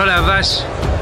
Oh la vache.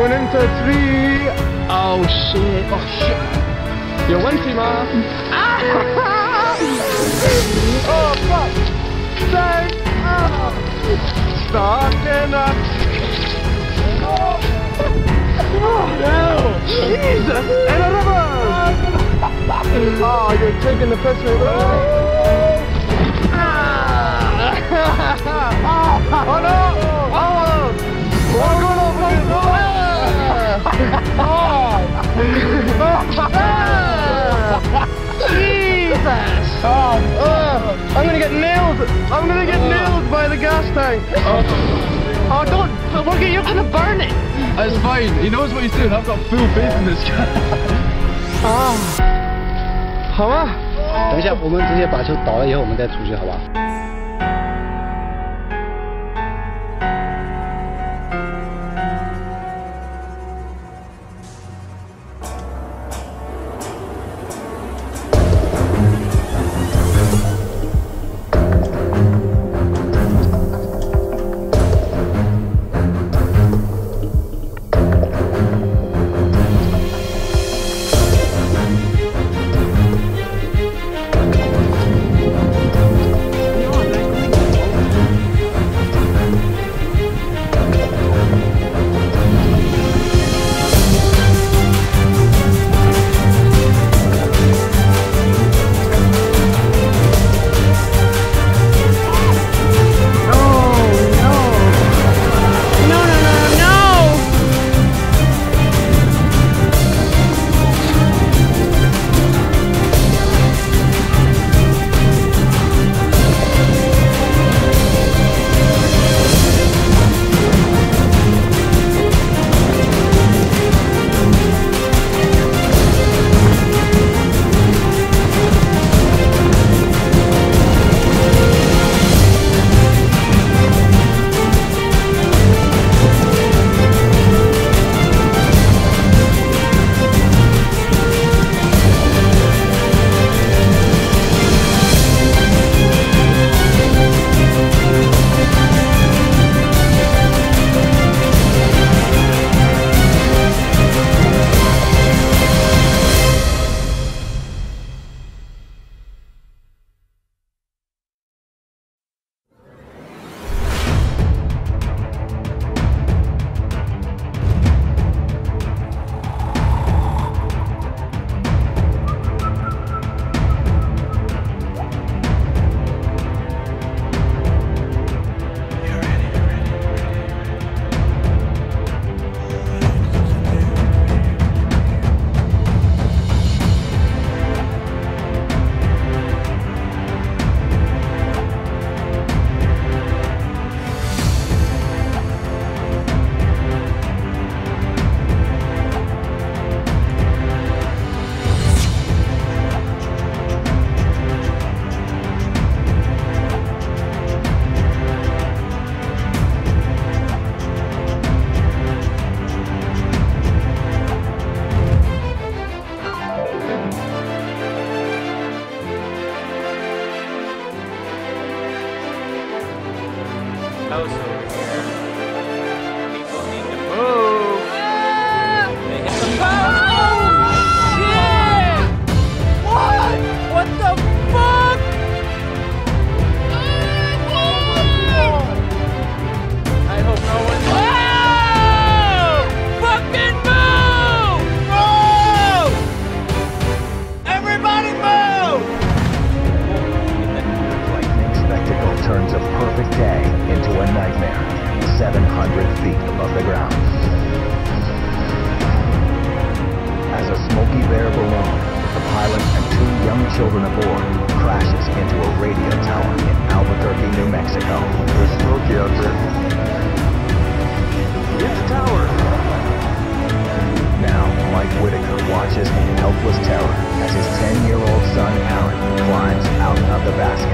Going in three. Oh shit. Oh shit. You're one team off. oh fuck. Save. Oh. Starting up. Oh no. Jesus. And a rubber. Oh, you're taking the piss me. Oh. Ah. oh no. Oh. What's going on? Jesus! Oh, uh, I'm gonna get nailed! I'm gonna get nailed by the gas tank! Oh, don't! Look at you're gonna burn it! It's fine. He knows what he's doing. I've got full faith in this guy. 啊，好吗？等一下，我们直接把球倒了以后，我们再出去，好不 Children aboard, crashes into a radio tower in Albuquerque, New Mexico. There's smoky out there. It's a tower. Now, Mike Whitaker watches in helpless terror as his 10-year-old son Aaron climbs out of the basket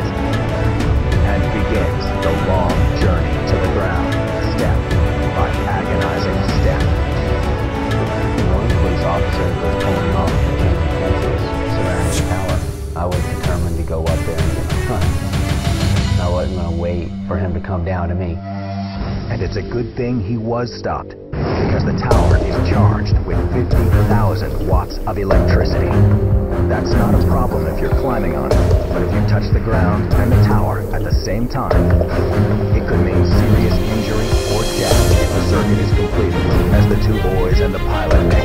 And it's a good thing he was stopped, because the tower is charged with 50,000 watts of electricity. That's not a problem if you're climbing on it, but if you touch the ground and the tower at the same time, it could mean serious injury or death if the circuit is completed, as the two boys and the pilot